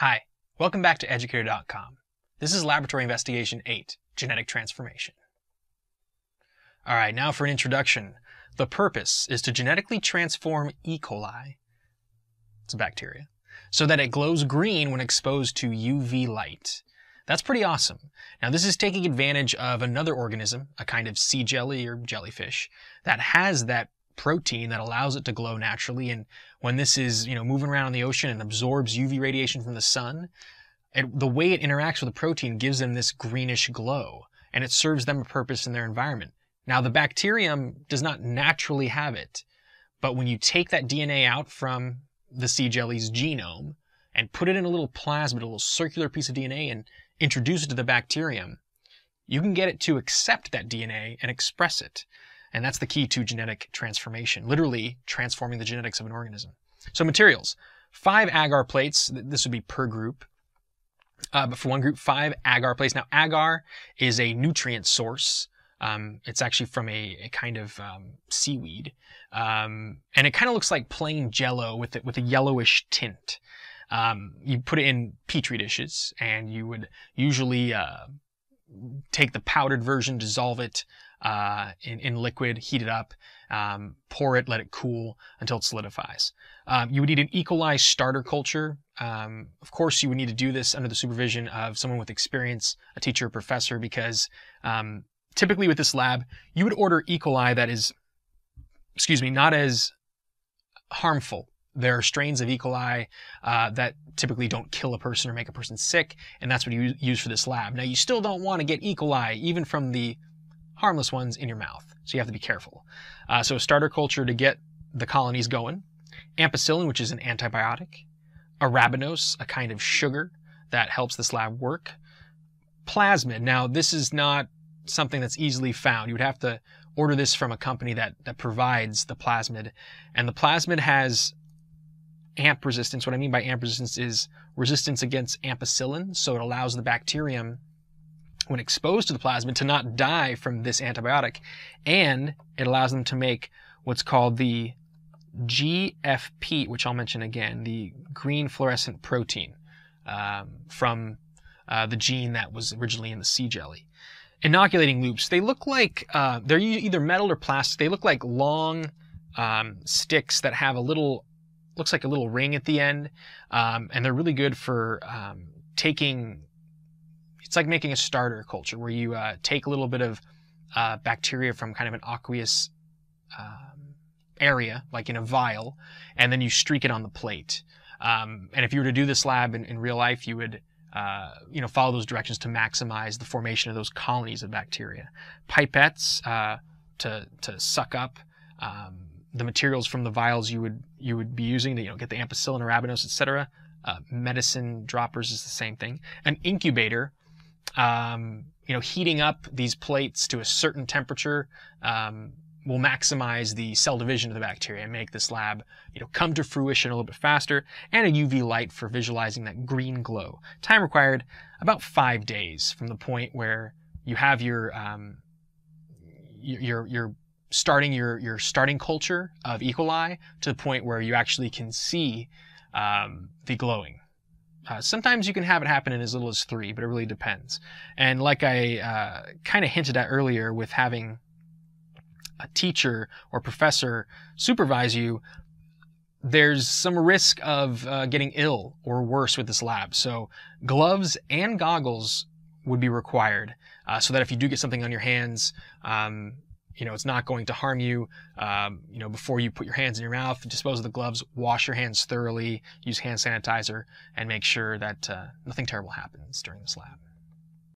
Hi, welcome back to Educator.com. This is Laboratory Investigation 8, Genetic Transformation. Alright, now for an introduction. The purpose is to genetically transform E. coli, it's a bacteria, so that it glows green when exposed to UV light. That's pretty awesome. Now this is taking advantage of another organism, a kind of sea jelly or jellyfish, that has that protein that allows it to glow naturally. And when this is, you know, moving around in the ocean and absorbs UV radiation from the sun, it, the way it interacts with the protein gives them this greenish glow and it serves them a purpose in their environment. Now the bacterium does not naturally have it, but when you take that DNA out from the sea jelly's genome and put it in a little plasmid, a little circular piece of DNA and introduce it to the bacterium, you can get it to accept that DNA and express it. And that's the key to genetic transformation, literally transforming the genetics of an organism. So materials, five agar plates, this would be per group. Uh, but for one group, five agar plates. Now agar is a nutrient source. Um, it's actually from a, a kind of um, seaweed. Um, and it kind of looks like plain jello with, it, with a yellowish tint. Um, you put it in petri dishes and you would usually uh, take the powdered version, dissolve it, uh, in, in liquid, heat it up, um, pour it, let it cool until it solidifies. Um, you would need an E. coli starter culture. Um, of course, you would need to do this under the supervision of someone with experience, a teacher or professor, because um, typically with this lab, you would order E. coli that is, excuse me, not as harmful there are strains of E. coli uh, that typically don't kill a person or make a person sick, and that's what you use for this lab. Now, you still don't want to get E. coli even from the harmless ones in your mouth. So you have to be careful. Uh, so starter culture to get the colonies going. Ampicillin, which is an antibiotic. Arabinose, a kind of sugar that helps this lab work. Plasmid. Now, this is not something that's easily found. You would have to order this from a company that, that provides the plasmid. And the plasmid has amp resistance. What I mean by amp resistance is resistance against ampicillin. So it allows the bacterium when exposed to the plasmid to not die from this antibiotic. And it allows them to make what's called the GFP, which I'll mention again, the green fluorescent protein um, from uh, the gene that was originally in the sea jelly. Inoculating loops, they look like, uh, they're either metal or plastic. They look like long um, sticks that have a little, looks like a little ring at the end. Um, and they're really good for um, taking it's like making a starter culture where you uh, take a little bit of uh, bacteria from kind of an aqueous um, area, like in a vial, and then you streak it on the plate. Um, and if you were to do this lab in, in real life, you would uh, you know follow those directions to maximize the formation of those colonies of bacteria. Pipettes uh, to to suck up. Um, the materials from the vials you would you would be using to you know get the ampicillin, arabinose, etc. Uh, medicine droppers is the same thing. An incubator um, you know, heating up these plates to a certain temperature um, will maximize the cell division of the bacteria and make this lab, you know, come to fruition a little bit faster, and a UV light for visualizing that green glow. Time required about five days from the point where you have your um, your your starting your your starting culture of E. coli to the point where you actually can see um, the glowing. Uh, sometimes you can have it happen in as little as three, but it really depends. And like I uh, kind of hinted at earlier with having a teacher or professor supervise you, there's some risk of uh, getting ill or worse with this lab. So gloves and goggles would be required uh, so that if you do get something on your hands, um, you know, it's not going to harm you. Um, you know, before you put your hands in your mouth, dispose of the gloves, wash your hands thoroughly, use hand sanitizer, and make sure that uh, nothing terrible happens during this lab.